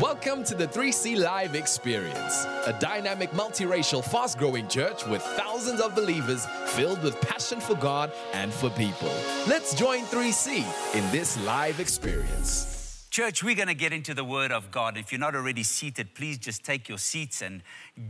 Welcome to the 3C Live Experience, a dynamic, multiracial, fast growing church with thousands of believers filled with passion for God and for people. Let's join 3C in this live experience. Church, we're going to get into the Word of God. If you're not already seated, please just take your seats and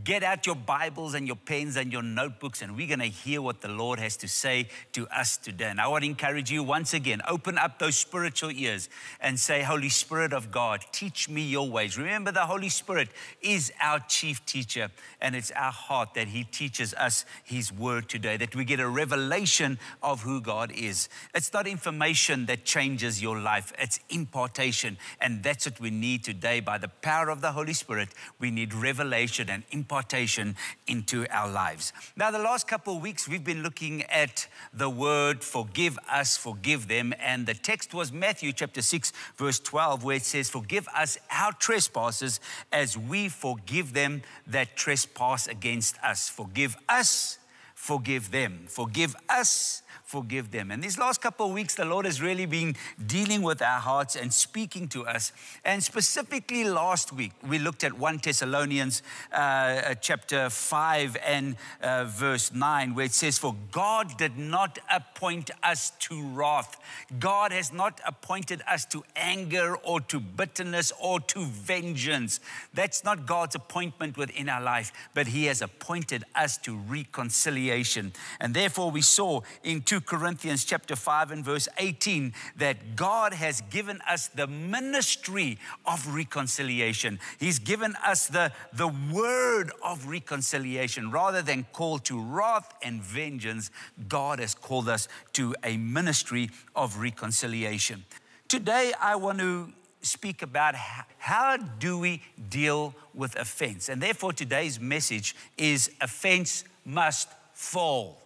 get out your Bibles and your pens and your notebooks, and we're going to hear what the Lord has to say to us today. And I want to encourage you once again open up those spiritual ears and say, Holy Spirit of God, teach me your ways. Remember, the Holy Spirit is our chief teacher, and it's our heart that He teaches us His Word today, that we get a revelation of who God is. It's not information that changes your life, it's impartation. And that's what we need today. By the power of the Holy Spirit, we need revelation and impartation into our lives. Now, the last couple of weeks, we've been looking at the word forgive us, forgive them. And the text was Matthew chapter 6, verse 12, where it says, Forgive us our trespasses as we forgive them that trespass against us. Forgive us, forgive them. Forgive us forgive them. And these last couple of weeks, the Lord has really been dealing with our hearts and speaking to us. And specifically last week, we looked at 1 Thessalonians uh, chapter 5 and uh, verse 9, where it says, For God did not appoint us to wrath. God has not appointed us to anger or to bitterness or to vengeance. That's not God's appointment within our life, but He has appointed us to reconciliation. And therefore, we saw in 2 Corinthians chapter 5 and verse 18 that God has given us the ministry of reconciliation. He's given us the, the word of reconciliation. Rather than call to wrath and vengeance, God has called us to a ministry of reconciliation. Today, I want to speak about how do we deal with offense. And therefore, today's message is offense must fall.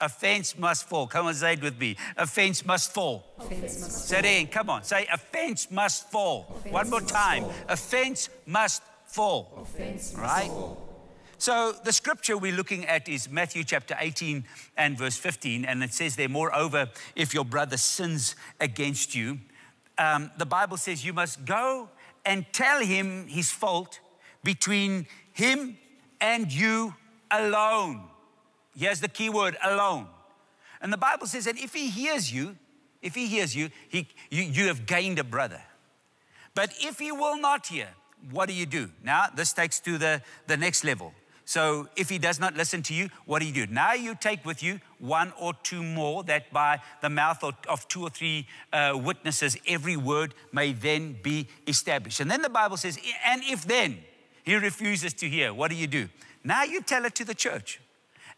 A fence must fall. Come on, say it with me. A fence must fall. Fence must say it in. Come on. Say, a fence must fall. Fence One more time. fall. A fence must fall. Must Right? fall. So the scripture we're looking at is Matthew chapter 18 and verse 15. And it says there, moreover, if your brother sins against you, um, the Bible says you must go and tell him his fault between him and you alone. Here's the key word alone. And the Bible says that if he hears you, if he hears you, he, you, you have gained a brother. But if he will not hear, what do you do? Now, this takes to the, the next level. So, if he does not listen to you, what do you do? Now, you take with you one or two more, that by the mouth of, of two or three uh, witnesses, every word may then be established. And then the Bible says, and if then he refuses to hear, what do you do? Now, you tell it to the church.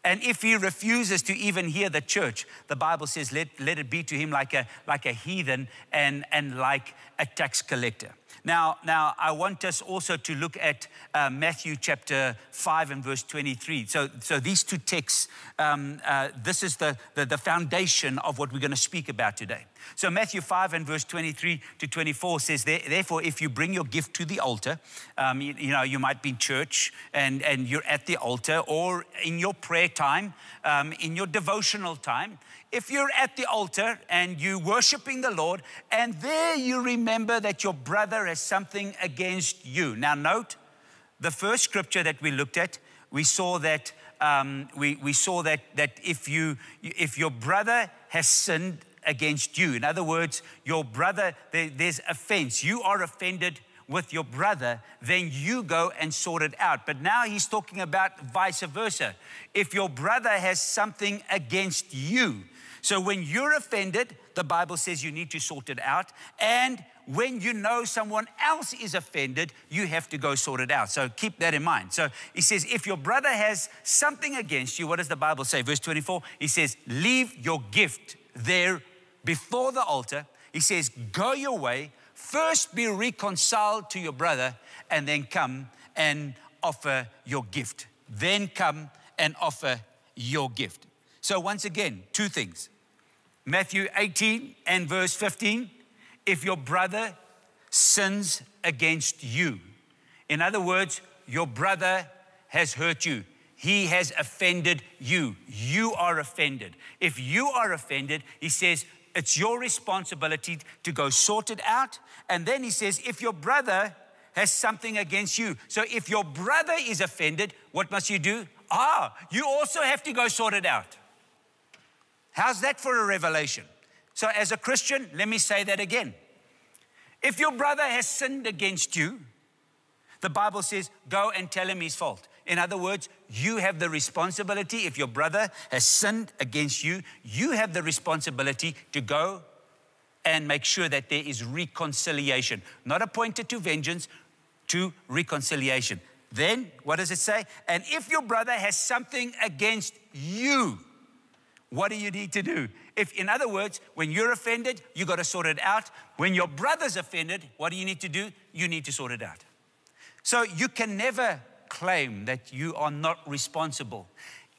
And if he refuses to even hear the church, the Bible says, let, let it be to him like a, like a heathen and, and like a tax collector. Now, now, I want us also to look at uh, Matthew chapter 5 and verse 23. So, so these two texts, um, uh, this is the, the, the foundation of what we're going to speak about today. So, Matthew 5 and verse 23 to 24 says, Therefore, if you bring your gift to the altar, um, you, you know, you might be in church and, and you're at the altar, or in your prayer time, um, in your devotional time, if you're at the altar and you're worshiping the Lord, and there you remember that your brother has something against you. Now, note the first scripture that we looked at, we saw that. Um, we, we saw that, that if, you, if your brother has sinned against you, in other words, your brother, there, there's offense, you are offended with your brother, then you go and sort it out. But now he's talking about vice versa. If your brother has something against you, so when you're offended, the Bible says you need to sort it out. And when you know someone else is offended, you have to go sort it out. So keep that in mind. So he says, if your brother has something against you, what does the Bible say? Verse 24, he says, leave your gift there before the altar. He says, go your way, first be reconciled to your brother, and then come and offer your gift. Then come and offer your gift. So, once again, two things Matthew 18 and verse 15 if your brother sins against you, in other words, your brother has hurt you. He has offended you. You are offended. If you are offended, he says, it's your responsibility to go sort it out. And then he says, if your brother has something against you. So if your brother is offended, what must you do? Ah, you also have to go sort it out. How's that for a revelation? So, as a Christian, let me say that again. If your brother has sinned against you, the Bible says, go and tell him his fault. In other words, you have the responsibility. If your brother has sinned against you, you have the responsibility to go and make sure that there is reconciliation, not appointed to vengeance, to reconciliation. Then, what does it say? And if your brother has something against you, what do you need to do? If, in other words, when you're offended, you got to sort it out. When your brother's offended, what do you need to do? You need to sort it out. So you can never claim that you are not responsible.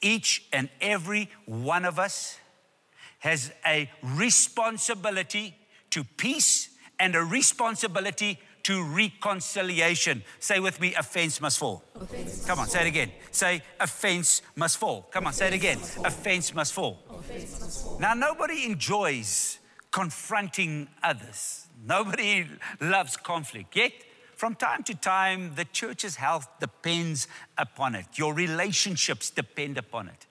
Each and every one of us has a responsibility to peace and a responsibility to reconciliation. Say with me, offense must fall. Offense Come on, say it again. Say, offense must fall. Come on, say it again. Offense must fall. Offense must fall. Now, nobody enjoys confronting others, nobody loves conflict. Yet, from time to time, the church's health depends upon it, your relationships depend upon it.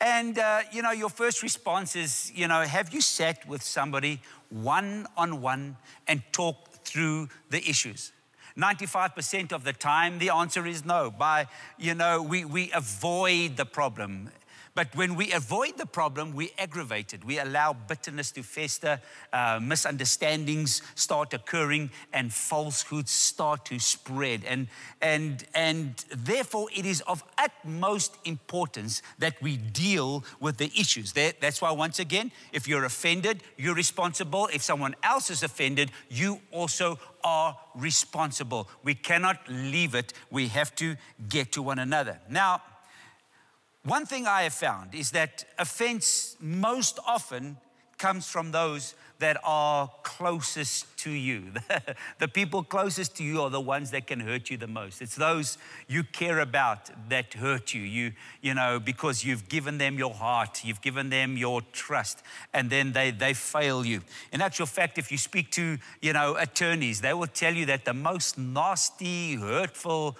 And, uh, you know, your first response is, you know, have you sat with somebody one on one and talked through the issues? 95% of the time, the answer is no. By, you know, we, we avoid the problem. But when we avoid the problem, we aggravate it. We allow bitterness to fester, uh, misunderstandings start occurring, and falsehoods start to spread. And, and, and therefore, it is of utmost importance that we deal with the issues. That's why, once again, if you're offended, you're responsible. If someone else is offended, you also are responsible. We cannot leave it. We have to get to one another. Now, one thing I have found is that offense most often comes from those that are closest to you. the people closest to you are the ones that can hurt you the most. It's those you care about that hurt you. You, you know, because you've given them your heart, you've given them your trust, and then they, they fail you. In actual fact, if you speak to, you know, attorneys, they will tell you that the most nasty, hurtful,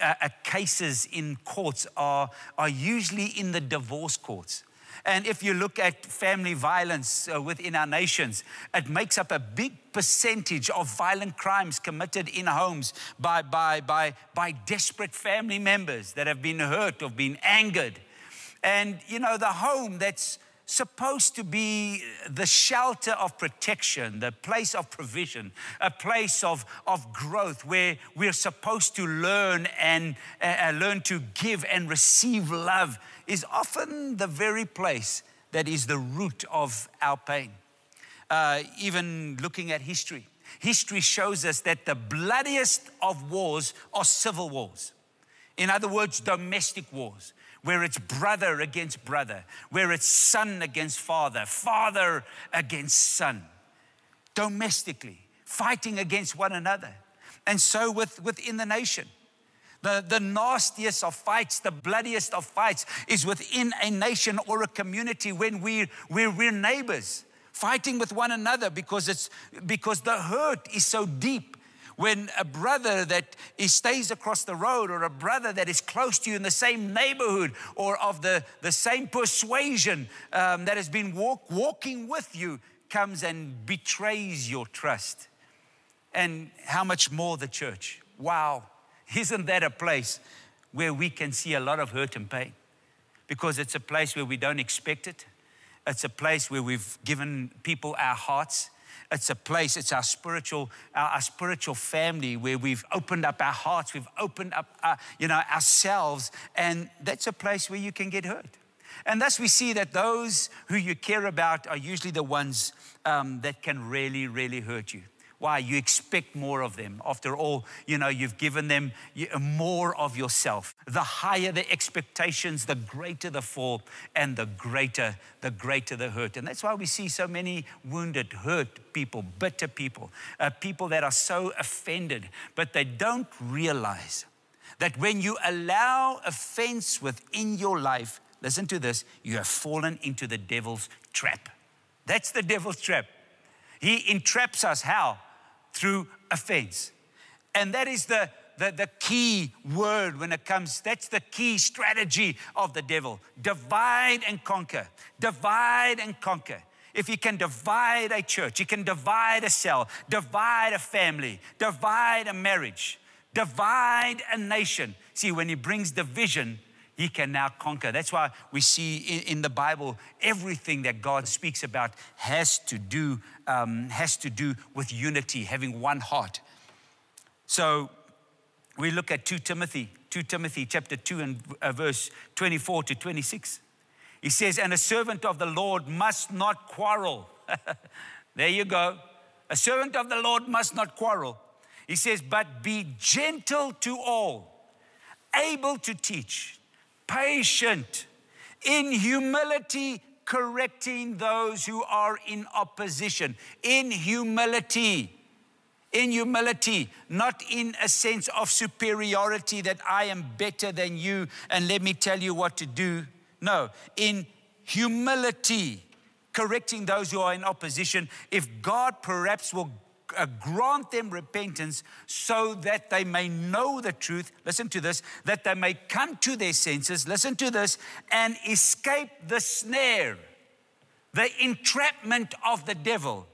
uh, uh, cases in courts are, are usually in the divorce courts. And if you look at family violence uh, within our nations, it makes up a big percentage of violent crimes committed in homes by, by, by, by desperate family members that have been hurt or been angered. And, you know, the home that's supposed to be the shelter of protection, the place of provision, a place of, of growth where we're supposed to learn and uh, uh, learn to give and receive love, is often the very place that is the root of our pain. Uh, even looking at history, history shows us that the bloodiest of wars are civil wars. In other words, domestic wars where it's brother against brother, where it's son against father, father against son, domestically, fighting against one another. And so with, within the nation. The, the nastiest of fights, the bloodiest of fights is within a nation or a community when we're, we're, we're neighbors fighting with one another because, it's, because the hurt is so deep when a brother that stays across the road or a brother that is close to you in the same neighborhood or of the, the same persuasion um, that has been walk, walking with you comes and betrays your trust. And how much more the church? Wow, isn't that a place where we can see a lot of hurt and pain? Because it's a place where we don't expect it. It's a place where we've given people our hearts it's a place, it's our spiritual, our, our spiritual family where we've opened up our hearts, we've opened up, our, uh, you know, ourselves, and that's a place where you can get hurt. And thus we see that those who you care about are usually the ones um, that can really, really hurt you. Why? You expect more of them. After all, you know, you've given them more of yourself. The higher the expectations, the greater the fall, and the greater, the greater the hurt. And that's why we see so many wounded, hurt people, bitter people, uh, people that are so offended, but they don't realize that when you allow offense within your life, listen to this, you have fallen into the devil's trap. That's the devil's trap. He entraps us how? Through offense. And that is the, the, the key word when it comes, that's the key strategy of the devil divide and conquer, divide and conquer. If he can divide a church, he can divide a cell, divide a family, divide a marriage, divide a nation. See, when he brings division, he can now conquer. That's why we see in, in the Bible everything that God speaks about has to do um, has to do with unity, having one heart. So we look at 2 Timothy, 2 Timothy chapter 2 and uh, verse 24 to 26. He says, And a servant of the Lord must not quarrel. there you go. A servant of the Lord must not quarrel. He says, But be gentle to all, able to teach, patient, in humility, correcting those who are in opposition. In humility. In humility, not in a sense of superiority that I am better than you and let me tell you what to do. No, in humility, correcting those who are in opposition. If God perhaps will uh, grant them repentance so that they may know the truth. Listen to this, that they may come to their senses. Listen to this and escape the snare, the entrapment of the devil,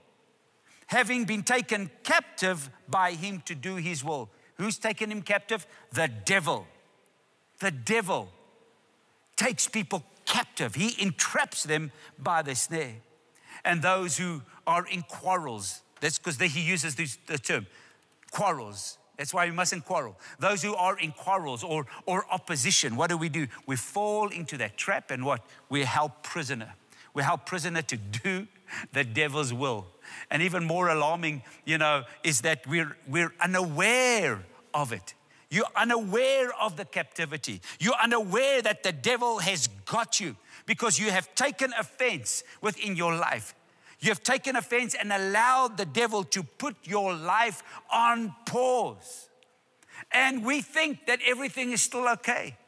having been taken captive by him to do his will. Who's taken him captive? The devil. The devil takes people captive, he entraps them by the snare. And those who are in quarrels, that's because he uses this, the term quarrels. That's why we mustn't quarrel. Those who are in quarrels or, or opposition, what do we do? We fall into that trap and what? We help prisoner. We help prisoner to do the devil's will. And even more alarming, you know, is that we're, we're unaware of it. You're unaware of the captivity. You're unaware that the devil has got you because you have taken offense within your life. You have taken offense and allowed the devil to put your life on pause. And we think that everything is still okay.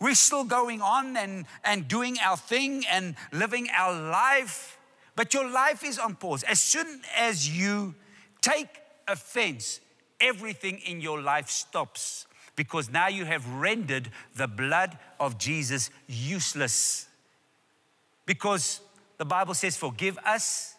We're still going on and, and doing our thing and living our life, but your life is on pause. As soon as you take offense, everything in your life stops because now you have rendered the blood of Jesus useless. Because the Bible says, Forgive us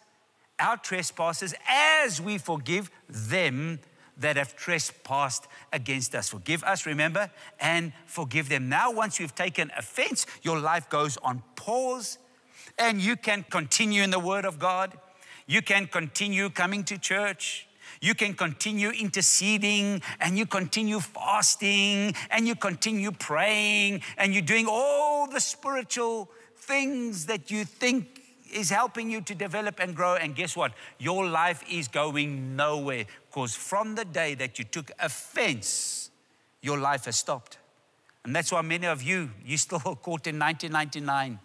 our trespasses as we forgive them that have trespassed against us. Forgive us, remember, and forgive them. Now, once you've taken offense, your life goes on pause and you can continue in the Word of God. You can continue coming to church. You can continue interceding and you continue fasting and you continue praying and you're doing all the spiritual things that you think is helping you to develop and grow. And guess what? Your life is going nowhere because from the day that you took offense, your life has stopped. And that's why many of you, you still caught in 1999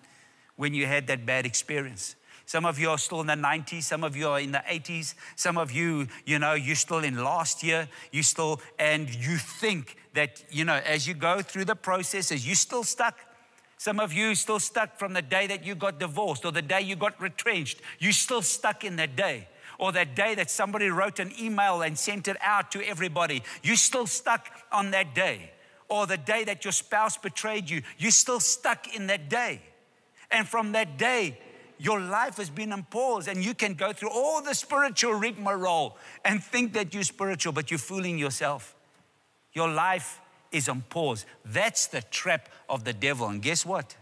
when you had that bad experience. Some of you are still in the 90s, some of you are in the 80s, some of you, you know, you're still in last year, you still, and you think that, you know, as you go through the processes, you're still stuck. Some of you still stuck from the day that you got divorced or the day you got retrenched. You still stuck in that day. Or that day that somebody wrote an email and sent it out to everybody. You still stuck on that day. Or the day that your spouse betrayed you. You still stuck in that day. And from that day, your life has been on pause and you can go through all the spiritual rigmarole and think that you're spiritual, but you're fooling yourself. Your life is on pause. That's the trap of the devil. And guess what?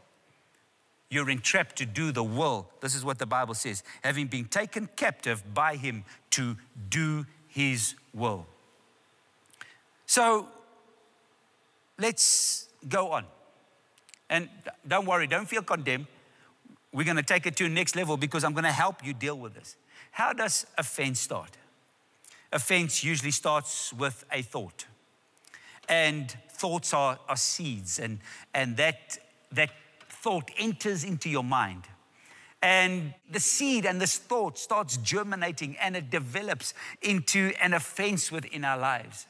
You're entrapped to do the will. This is what the Bible says having been taken captive by him to do his will. So let's go on. And don't worry, don't feel condemned. We're going to take it to the next level because I'm going to help you deal with this. How does offense start? Offense usually starts with a thought. And thoughts are, are seeds, and, and that, that thought enters into your mind. And the seed and this thought starts germinating and it develops into an offense within our lives.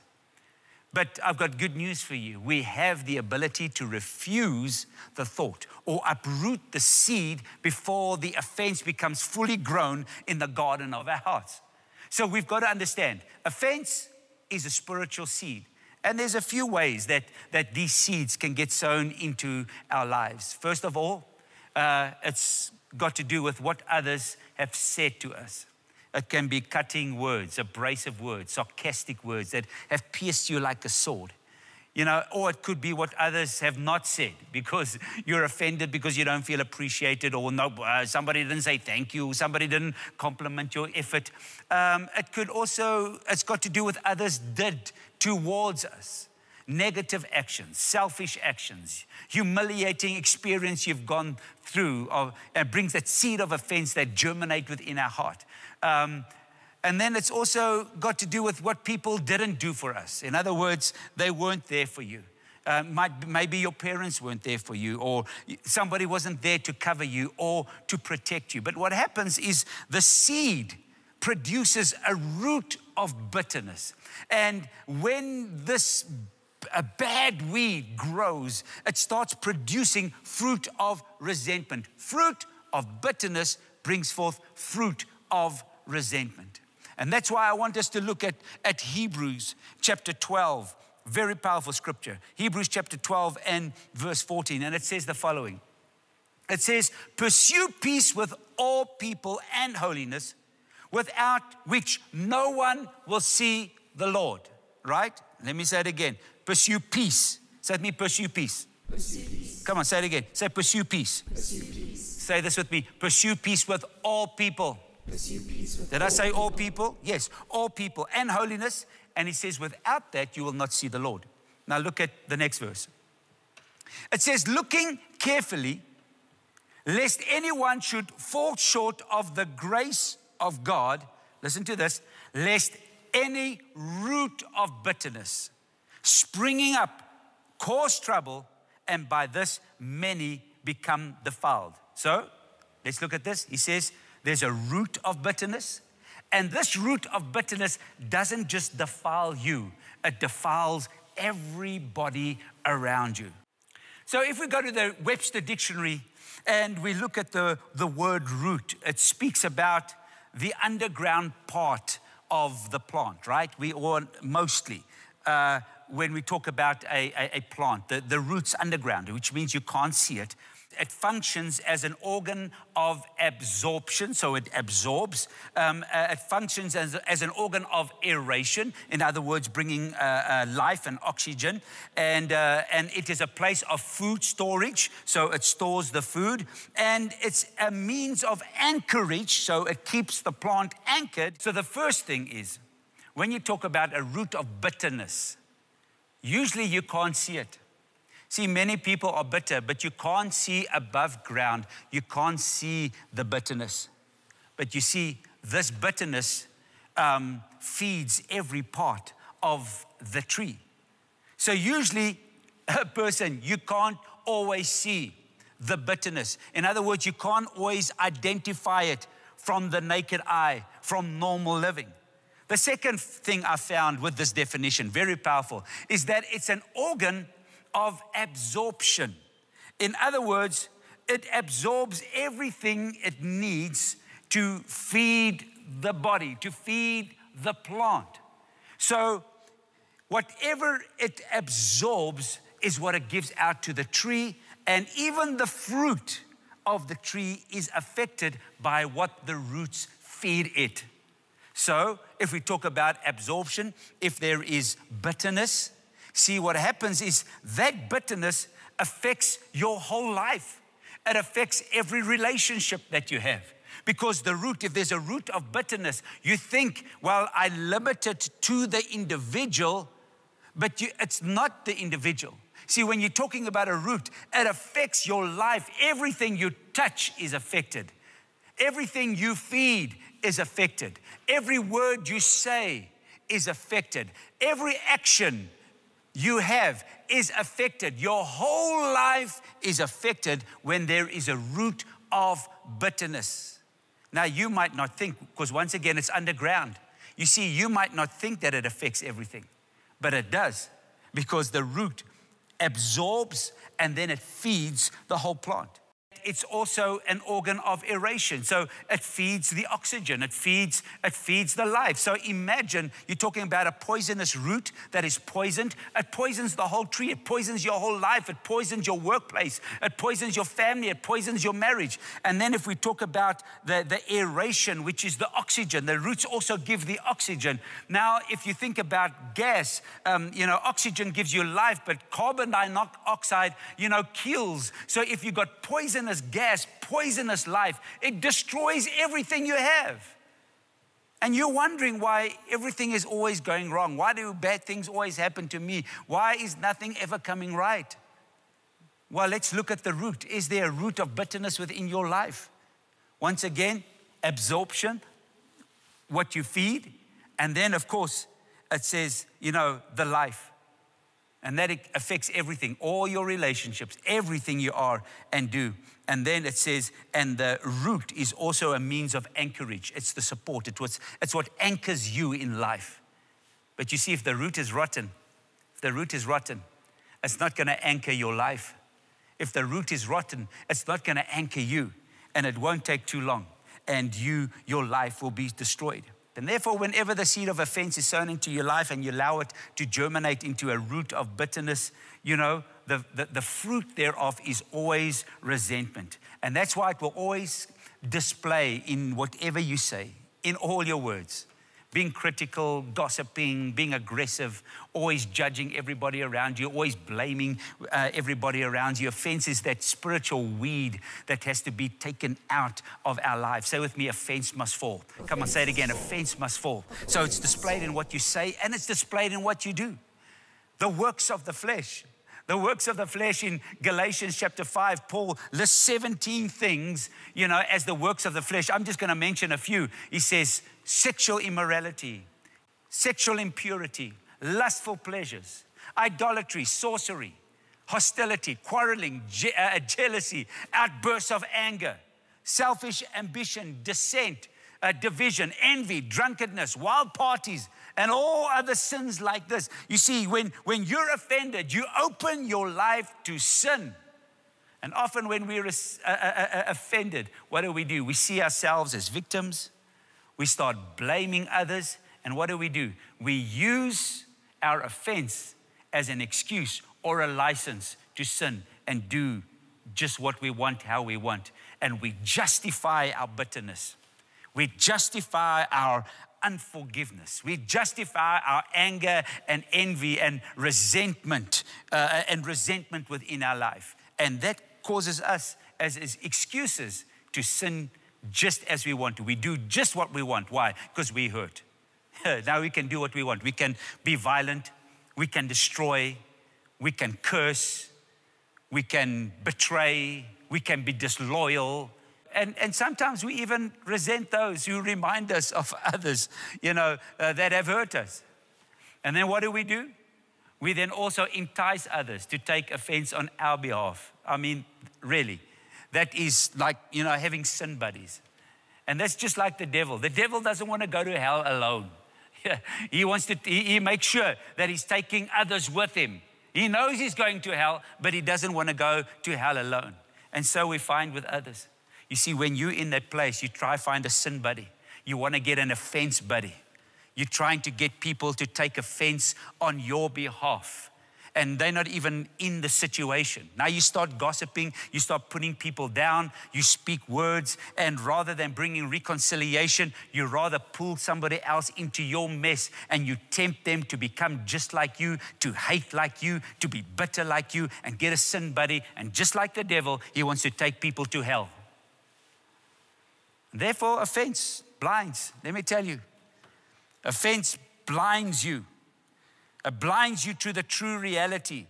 But I've got good news for you. We have the ability to refuse the thought or uproot the seed before the offense becomes fully grown in the garden of our hearts. So we've got to understand offense is a spiritual seed. And there's a few ways that, that these seeds can get sown into our lives. First of all, uh, it's got to do with what others have said to us. It can be cutting words, abrasive words, sarcastic words that have pierced you like a sword. You know, or it could be what others have not said because you're offended because you don't feel appreciated, or no, uh, somebody didn't say thank you, somebody didn't compliment your effort. Um, it could also, it's got to do with others did towards us negative actions, selfish actions, humiliating experience you've gone through, or, and brings that seed of offense that germinate within our heart. Um, and then it's also got to do with what people didn't do for us. In other words, they weren't there for you. Uh, might, maybe your parents weren't there for you, or somebody wasn't there to cover you or to protect you. But what happens is the seed produces a root of bitterness. And when this a bad weed grows, it starts producing fruit of resentment. Fruit of bitterness brings forth fruit of resentment. And that's why I want us to look at, at Hebrews chapter 12, very powerful scripture. Hebrews chapter 12 and verse 14. And it says the following It says, Pursue peace with all people and holiness, without which no one will see the Lord. Right? Let me say it again. Pursue peace. Say me, pursue peace. Pursue peace. Come on, say it again. Say pursue peace. Pursue peace. Say this with me. Pursue peace with all people Pursue peace with did I say all people? Yes, all people and holiness. And he says, without that, you will not see the Lord. Now look at the next verse. It says, looking carefully, lest anyone should fall short of the grace of God. Listen to this, lest any root of bitterness springing up cause trouble, and by this many become defiled. So let's look at this. He says, there's a root of bitterness. And this root of bitterness doesn't just defile you, it defiles everybody around you. So if we go to the Webster Dictionary and we look at the, the word root, it speaks about the underground part of the plant, right? We all mostly, uh, when we talk about a, a, a plant, the, the root's underground, which means you can't see it it functions as an organ of absorption, so it absorbs. Um, uh, it functions as, as an organ of aeration, in other words, bringing uh, uh, life and oxygen. And, uh, and it is a place of food storage, so it stores the food. And it's a means of anchorage, so it keeps the plant anchored. So the first thing is when you talk about a root of bitterness, usually you can't see it. See, many people are bitter, but you can't see above ground. You can't see the bitterness. But you see, this bitterness um, feeds every part of the tree. So, usually, a person, you can't always see the bitterness. In other words, you can't always identify it from the naked eye, from normal living. The second thing I found with this definition, very powerful, is that it's an organ of absorption. In other words, it absorbs everything it needs to feed the body, to feed the plant. So, whatever it absorbs is what it gives out to the tree, and even the fruit of the tree is affected by what the roots feed it. So, if we talk about absorption, if there is bitterness, See, what happens is that bitterness affects your whole life. It affects every relationship that you have. Because the root, if there's a root of bitterness, you think, well, I limit it to the individual, but you, it's not the individual. See, when you're talking about a root, it affects your life. Everything you touch is affected, everything you feed is affected, every word you say is affected, every action you have is affected. Your whole life is affected when there is a root of bitterness. Now, you might not think, because once again, it's underground. You see, you might not think that it affects everything, but it does, because the root absorbs and then it feeds the whole plant. It's also an organ of aeration. So it feeds the oxygen, it feeds, it feeds the life. So imagine you're talking about a poisonous root that is poisoned. It poisons the whole tree, it poisons your whole life, it poisons your workplace, it poisons your family, it poisons your marriage. And then if we talk about the, the aeration, which is the oxygen, the roots also give the oxygen. Now, if you think about gas, um, you know, oxygen gives you life, but carbon dioxide, you know, kills. So if you've got poisonous gas, poisonous life, it destroys everything you have. And you're wondering why everything is always going wrong. Why do bad things always happen to me? Why is nothing ever coming right? Well, let's look at the root. Is there a root of bitterness within your life? Once again, absorption, what you feed. And then, of course, it says, you know, the life. And that affects everything, all your relationships, everything you are and do. And then it says, and the root is also a means of anchorage. It's the support, it's, what's, it's what anchors you in life. But you see, if the root is rotten, if the root is rotten, it's not going to anchor your life. If the root is rotten, it's not going to anchor you. And it won't take too long. And you, your life will be destroyed. And therefore, whenever the seed of offense is sown into your life and you allow it to germinate into a root of bitterness, you know, the, the, the fruit thereof is always resentment. And that's why it will always display in whatever you say, in all your words being critical, gossiping, being aggressive, always judging everybody around you, always blaming uh, everybody around you. Offense is that spiritual weed that has to be taken out of our lives. Say with me, offense must fall. Come on, say it again. Offense must fall. So it's displayed in what you say and it's displayed in what you do. The works of the flesh. The works of the flesh in Galatians chapter 5, Paul lists 17 things, you know, as the works of the flesh. I'm just going to mention a few. He says, sexual immorality, sexual impurity, lustful pleasures, idolatry, sorcery, hostility, quarreling, je- uh, jealousy, outbursts of anger, selfish ambition, dissent, uh, division, envy, drunkenness, wild parties, and all other sins like this. You see, when, when you're offended, you open your life to sin. And often, when we're uh, uh, uh, offended, what do we do? We see ourselves as victims we start blaming others. And what do we do? We use our offense as an excuse or a license to sin and do just what we want, how we want. And we justify our bitterness. We justify our unforgiveness. We justify our anger and envy and resentment uh, and resentment within our life. And that causes us as, as excuses to sin just as we want to. We do just what we want. Why? Because we hurt. now we can do what we want. We can be violent, we can destroy, we can curse, we can betray, we can be disloyal. And, and sometimes we even resent those who remind us of others, you know, uh, that have hurt us. And then what do we do? We then also entice others to take offense on our behalf. I mean, really that is like, you know, having sin buddies. And that's just like the devil. The devil doesn't want to go to hell alone. he wants to, he, he makes sure that he's taking others with him. He knows he's going to hell, but he doesn't want to go to hell alone. And so we find with others. You see, when you're in that place, you try to find a sin buddy. You want to get an offense buddy. You're trying to get people to take offense on your behalf and they're not even in the situation. Now you start gossiping, you start putting people down, you speak words, and rather than bringing reconciliation, you rather pull somebody else into your mess and you tempt them to become just like you, to hate like you, to be bitter like you, and get a sin buddy. And just like the devil, he wants to take people to hell. Therefore, offense blinds. Let me tell you, offense blinds you it blinds you to the true reality.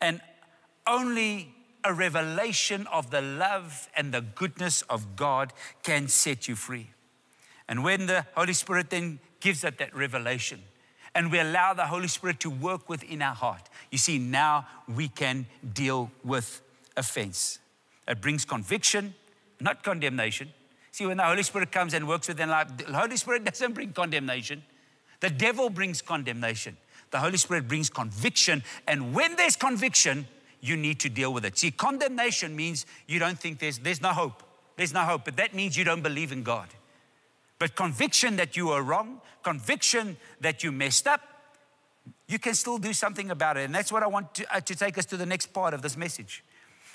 And only a revelation of the love and the goodness of God can set you free. And when the Holy Spirit then gives us that revelation, and we allow the Holy Spirit to work within our heart, you see, now we can deal with offense. It brings conviction, not condemnation. See, when the Holy Spirit comes and works within life, the Holy Spirit doesn't bring condemnation. The devil brings condemnation. The Holy Spirit brings conviction. And when there's conviction, you need to deal with it. See, condemnation means you don't think there's, there's no hope. There's no hope, but that means you don't believe in God. But conviction that you are wrong, conviction that you messed up, you can still do something about it. And that's what I want to, uh, to take us to the next part of this message.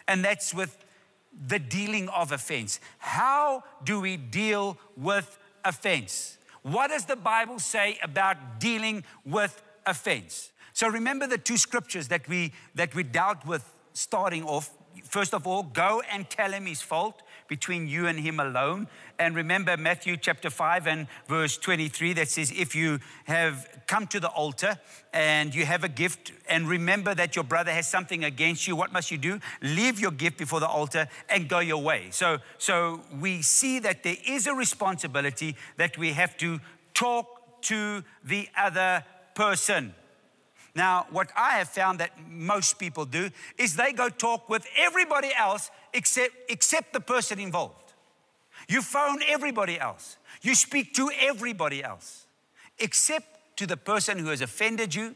And that's with the dealing of offense. How do we deal with offense? What does the Bible say about dealing with offense? So remember the two scriptures that we that we dealt with starting off. First of all, go and tell him his fault between you and him alone. And remember Matthew chapter 5 and verse 23 that says, If you have come to the altar and you have a gift, and remember that your brother has something against you, what must you do? Leave your gift before the altar and go your way. So, so we see that there is a responsibility that we have to talk to the other person. Now, what I have found that most people do is they go talk with everybody else except, except the person involved. You phone everybody else. You speak to everybody else except to the person who has offended you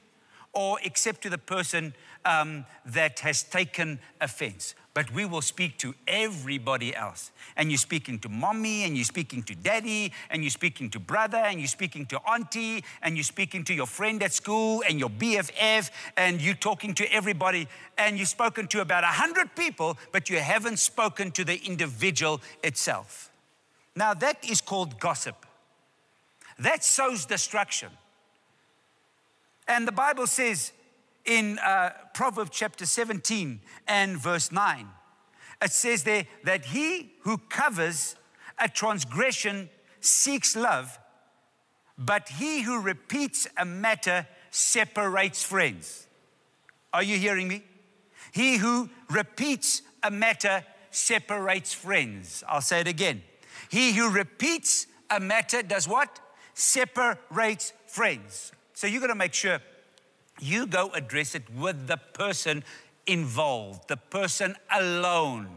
or except to the person um, that has taken offense but we will speak to everybody else. And you're speaking to mommy, and you're speaking to daddy, and you're speaking to brother, and you're speaking to auntie, and you're speaking to your friend at school, and your BFF, and you're talking to everybody, and you've spoken to about 100 people, but you haven't spoken to the individual itself. Now, that is called gossip. That sows destruction. And the Bible says, in uh, Proverbs chapter 17 and verse 9. It says there that he who covers a transgression seeks love, but he who repeats a matter separates friends. Are you hearing me? He who repeats a matter separates friends. I'll say it again. He who repeats a matter does what? Separates friends. So you're going to make sure you go address it with the person involved, the person alone.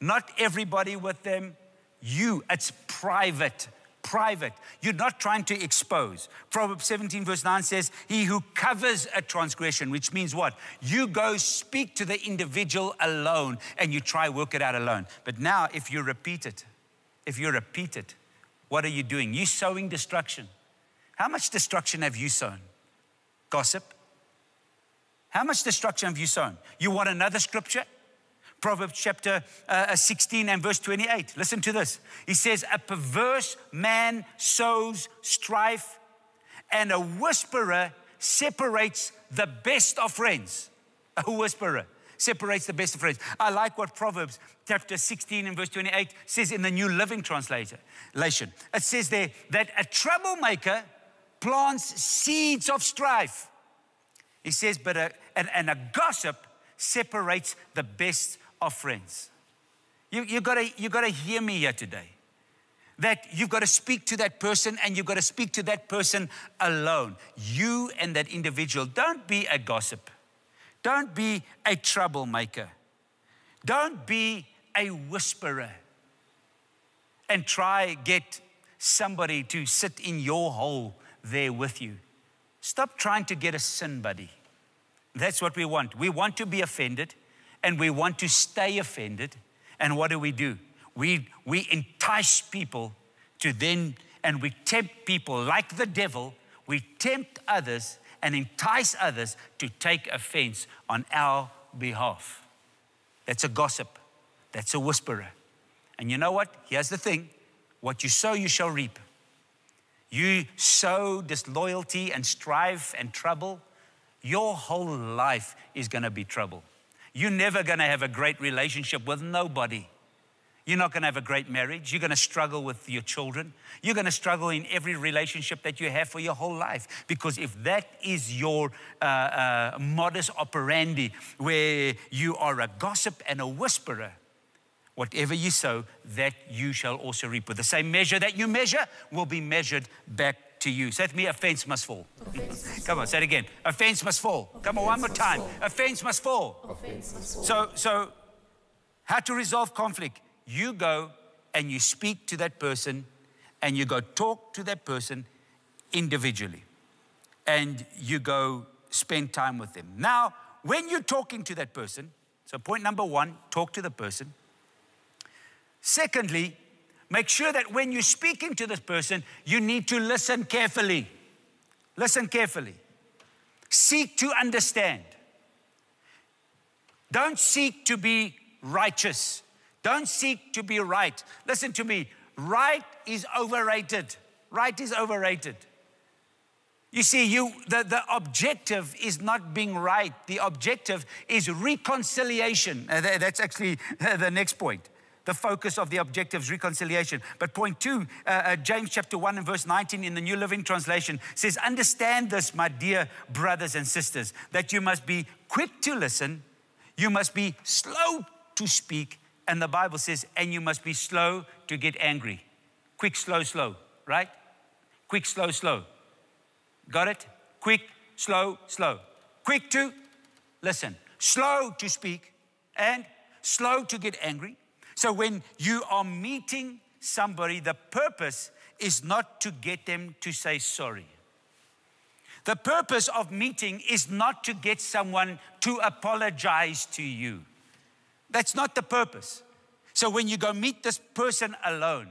Not everybody with them, you. It's private. Private. You're not trying to expose. Proverbs 17, verse 9 says, He who covers a transgression, which means what? You go speak to the individual alone and you try work it out alone. But now, if you repeat it, if you repeat it, what are you doing? You're sowing destruction. How much destruction have you sown? Gossip, how much destruction have you sown? You want another scripture? Proverbs chapter uh, 16 and verse 28. Listen to this. He says, A perverse man sows strife, and a whisperer separates the best of friends. A whisperer separates the best of friends. I like what Proverbs chapter 16 and verse 28 says in the New Living Translation. It says there that a troublemaker plants seeds of strife. He says, but a, and, and a gossip separates the best of friends. You, you, gotta, you gotta hear me here today. That you've got to speak to that person and you've got to speak to that person alone. You and that individual. Don't be a gossip. Don't be a troublemaker. Don't be a whisperer and try get somebody to sit in your hole there with you. Stop trying to get a sin buddy. That's what we want. We want to be offended and we want to stay offended. And what do we do? We, we entice people to then, and we tempt people like the devil, we tempt others and entice others to take offense on our behalf. That's a gossip, that's a whisperer. And you know what? Here's the thing what you sow, you shall reap. You sow disloyalty and strife and trouble, your whole life is going to be trouble. You're never going to have a great relationship with nobody. You're not going to have a great marriage. You're going to struggle with your children. You're going to struggle in every relationship that you have for your whole life. Because if that is your uh, uh, modus operandi, where you are a gossip and a whisperer, whatever you sow, that you shall also reap. With the same measure that you measure will be measured back to you. Say to me, offense must fall. Offense Come on, say it again. Offense must fall. Come on, one more time. Offense must fall. Offense must fall. So, so how to resolve conflict? You go and you speak to that person and you go talk to that person individually and you go spend time with them. Now, when you're talking to that person, so point number one, talk to the person. Secondly, make sure that when you're speaking to this person, you need to listen carefully. Listen carefully. Seek to understand. Don't seek to be righteous. Don't seek to be right. Listen to me. Right is overrated. Right is overrated. You see, you, the, the objective is not being right. The objective is reconciliation. Uh, that's actually the next point. The focus of the objective is reconciliation. But point two, uh, uh, James chapter 1 and verse 19 in the New Living Translation says, Understand this, my dear brothers and sisters, that you must be quick to listen, you must be slow to speak, and the Bible says, and you must be slow to get angry. Quick, slow, slow, right? Quick, slow, slow. Got it? Quick, slow, slow. Quick to listen, slow to speak, and slow to get angry. So when you are meeting somebody, the purpose is not to get them to say sorry. The purpose of meeting is not to get someone to apologize to you. That's not the purpose. So when you go meet this person alone,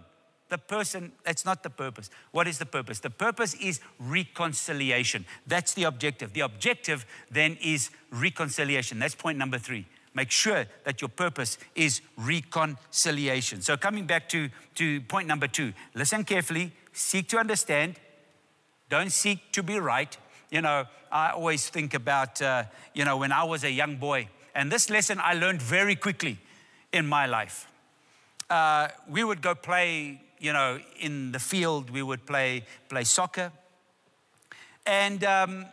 the person, that's not the purpose. What is the purpose? The purpose is reconciliation. That's the objective. The objective then is reconciliation. That's point number three. Make sure that your purpose is reconciliation. So, coming back to, to point number two, listen carefully, seek to understand, don't seek to be right. You know, I always think about, uh, you know, when I was a young boy, and this lesson I learned very quickly in my life. Uh, we would go play you know, in the field, we would play, play soccer. And, um,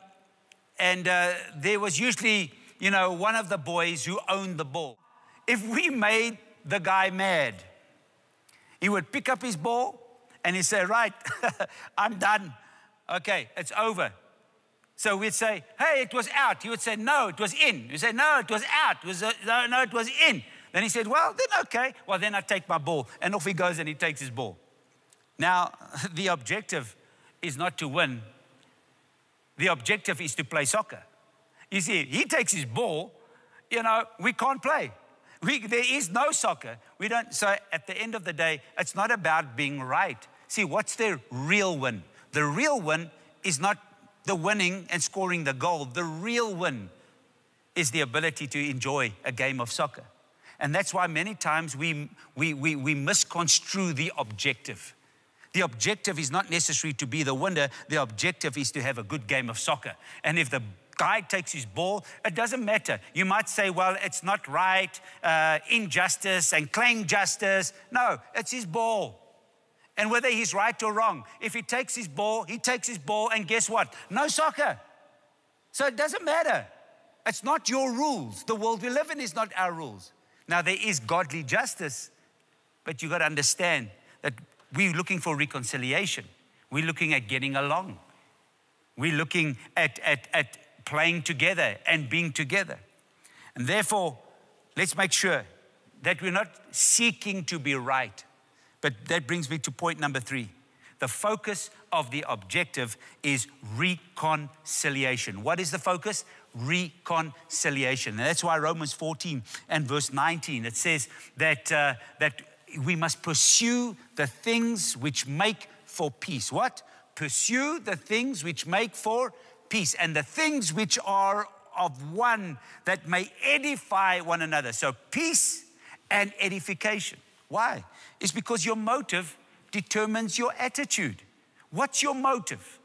and uh, there was usually, you know, one of the boys who owned the ball. If we made the guy mad, he would pick up his ball and he'd say, Right, I'm done. Okay, it's over. So we'd say, Hey, it was out. He would say, No, it was in. We'd say, No, it was out. It was, uh, no, no, it was in. Then he said, Well, then okay. Well, then I take my ball. And off he goes and he takes his ball. Now, the objective is not to win, the objective is to play soccer. You see, he takes his ball, you know, we can't play. We, there is no soccer. We don't, so at the end of the day, it's not about being right. See, what's the real win? The real win is not the winning and scoring the goal. The real win is the ability to enjoy a game of soccer. And that's why many times we, we, we, we misconstrue the objective. The objective is not necessary to be the winner, the objective is to have a good game of soccer. And if the guy takes his ball, it doesn't matter. You might say, well, it's not right, uh, injustice and claim justice. No, it's his ball. And whether he's right or wrong, if he takes his ball, he takes his ball, and guess what? No soccer. So it doesn't matter. It's not your rules. The world we live in is not our rules. Now, there is godly justice, but you've got to understand that we're looking for reconciliation. We're looking at getting along. We're looking at, at, at playing together and being together. And therefore, let's make sure that we're not seeking to be right. But that brings me to point number three. The focus of the objective is reconciliation. What is the focus? reconciliation. And that's why Romans 14 and verse 19, it says that, uh, that we must pursue the things which make for peace. What? Pursue the things which make for peace and the things which are of one that may edify one another. So, peace and edification. Why? It's because your motive determines your attitude. What's your motive?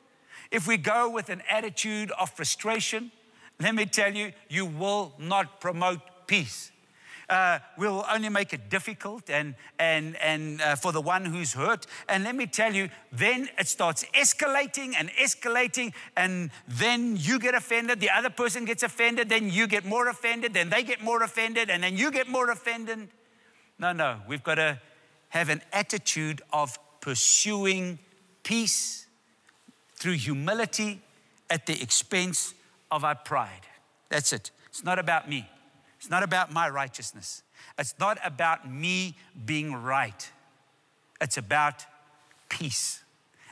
If we go with an attitude of frustration, let me tell you, you will not promote peace. Uh, will only make it difficult and, and, and uh, for the one who's hurt. And let me tell you, then it starts escalating and escalating, and then you get offended, the other person gets offended, then you get more offended, then they get more offended, and then you get more offended. No, no, we've got to have an attitude of pursuing peace through humility at the expense of our pride. That's it. It's not about me. It's not about my righteousness. It's not about me being right. It's about peace.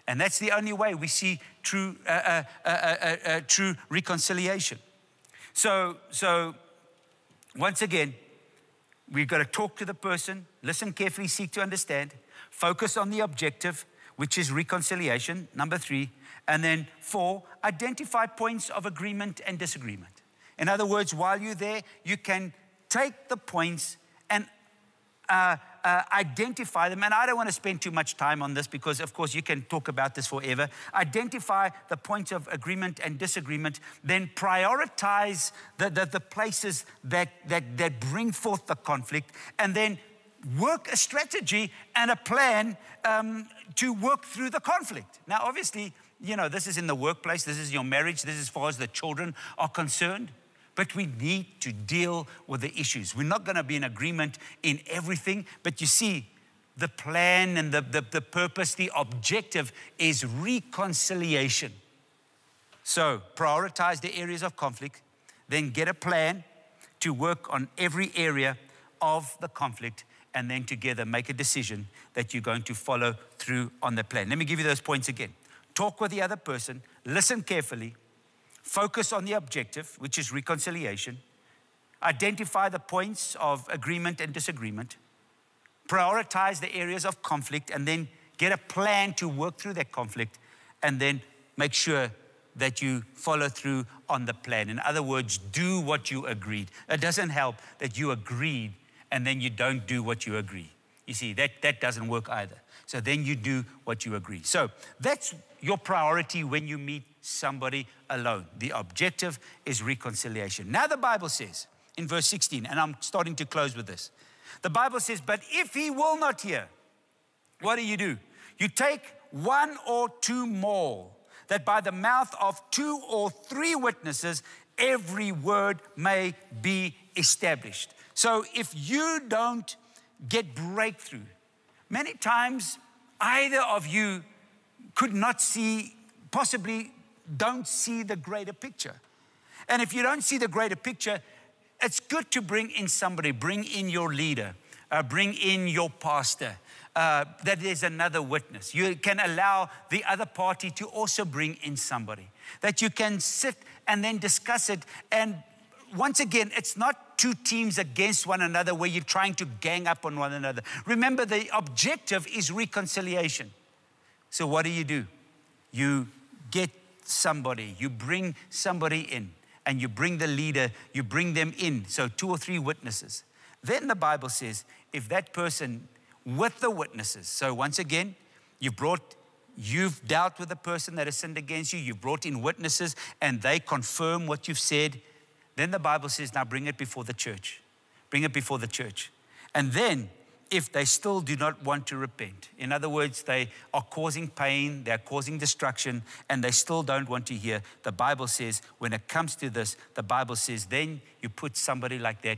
And that's the only way we see true, uh, uh, uh, true reconciliation. So, so once again, we've got to talk to the person, listen carefully, seek to understand, focus on the objective, which is reconciliation, number three. And then four, identify points of agreement and disagreement. In other words, while you're there, you can take the points and uh, uh, identify them. And I don't want to spend too much time on this because, of course, you can talk about this forever. Identify the points of agreement and disagreement, then prioritize the, the, the places that, that, that bring forth the conflict, and then work a strategy and a plan um, to work through the conflict. Now, obviously, you know, this is in the workplace, this is your marriage, this is as far as the children are concerned. But we need to deal with the issues. We're not going to be in agreement in everything, but you see, the plan and the, the, the purpose, the objective is reconciliation. So prioritize the areas of conflict, then get a plan to work on every area of the conflict, and then together make a decision that you're going to follow through on the plan. Let me give you those points again. Talk with the other person, listen carefully, Focus on the objective, which is reconciliation. Identify the points of agreement and disagreement. Prioritize the areas of conflict and then get a plan to work through that conflict and then make sure that you follow through on the plan. In other words, do what you agreed. It doesn't help that you agreed and then you don't do what you agree. You see, that, that doesn't work either. So then you do what you agree. So that's your priority when you meet somebody alone. The objective is reconciliation. Now, the Bible says in verse 16, and I'm starting to close with this. The Bible says, But if he will not hear, what do you do? You take one or two more, that by the mouth of two or three witnesses, every word may be established. So if you don't get breakthrough, many times either of you could not see, possibly don't see the greater picture. And if you don't see the greater picture, it's good to bring in somebody, bring in your leader, uh, bring in your pastor. Uh, that there's another witness. You can allow the other party to also bring in somebody. That you can sit and then discuss it. And once again, it's not two teams against one another where you're trying to gang up on one another. Remember, the objective is reconciliation. So, what do you do? You get somebody, you bring somebody in, and you bring the leader, you bring them in. So, two or three witnesses. Then the Bible says, if that person with the witnesses, so once again, you've brought You've dealt with the person that has sinned against you. You've brought in witnesses and they confirm what you've said. Then the Bible says, now bring it before the church. Bring it before the church. And then if they still do not want to repent. In other words, they are causing pain, they're causing destruction, and they still don't want to hear. The Bible says, when it comes to this, the Bible says, then you put somebody like that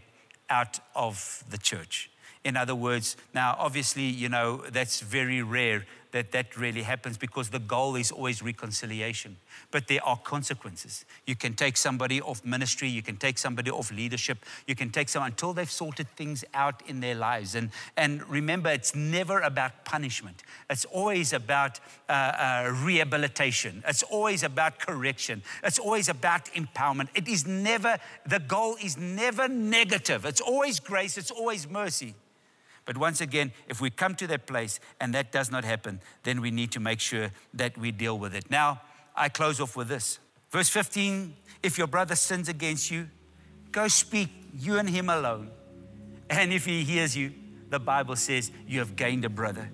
out of the church. In other words, now obviously, you know, that's very rare that that really happens because the goal is always reconciliation. But there are consequences. You can take somebody off ministry, you can take somebody off leadership, you can take someone until they've sorted things out in their lives. And, and remember, it's never about punishment, it's always about uh, uh, rehabilitation, it's always about correction, it's always about empowerment. It is never, the goal is never negative, it's always grace, it's always mercy. But once again, if we come to that place and that does not happen, then we need to make sure that we deal with it. Now, I close off with this. Verse 15 if your brother sins against you, go speak, you and him alone. And if he hears you, the Bible says you have gained a brother.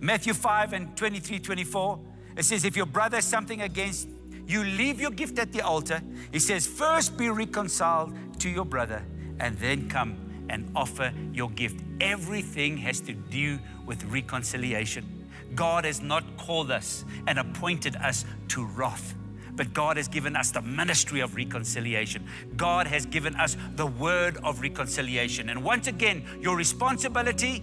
Matthew 5 and 23 24, it says, If your brother has something against you, leave your gift at the altar. He says, First be reconciled to your brother, and then come and offer your gift. Everything has to do with reconciliation. God has not called us and appointed us to wrath, but God has given us the ministry of reconciliation. God has given us the word of reconciliation. And once again, your responsibility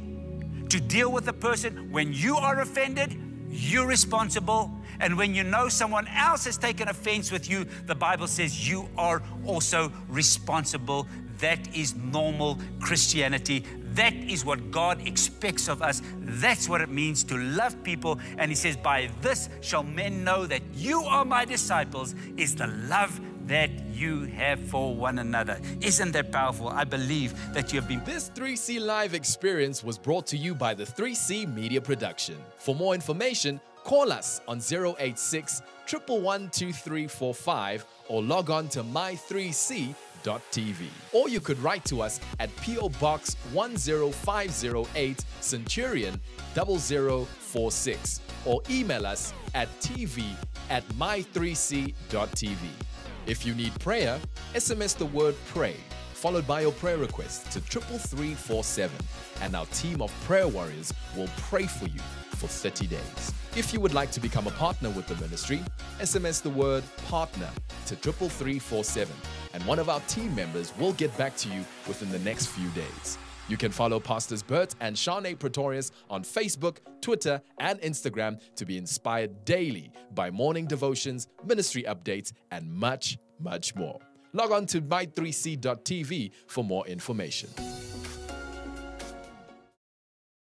to deal with the person when you are offended, you're responsible. And when you know someone else has taken offense with you, the Bible says you are also responsible. That is normal Christianity. That is what God expects of us. That's what it means to love people. And He says, By this shall men know that you are my disciples, is the love that you have for one another. Isn't that powerful? I believe that you have been. This 3C Live experience was brought to you by the 3C Media Production. For more information, call us on 086 1112345 or log on to my3c.tv. Or you could write to us at PO Box 10508 Centurion 0046 or email us at tv at my3c.tv. If you need prayer, SMS the word pray followed by your prayer request to 33347 and our team of prayer warriors will pray for you for 30 days. If you would like to become a partner with the ministry, SMS the word partner to 33347 and one of our team members will get back to you within the next few days. You can follow Pastors Bert and Shanae Pretorius on Facebook, Twitter, and Instagram to be inspired daily by morning devotions, ministry updates, and much, much more. Log on to my3c.tv for more information.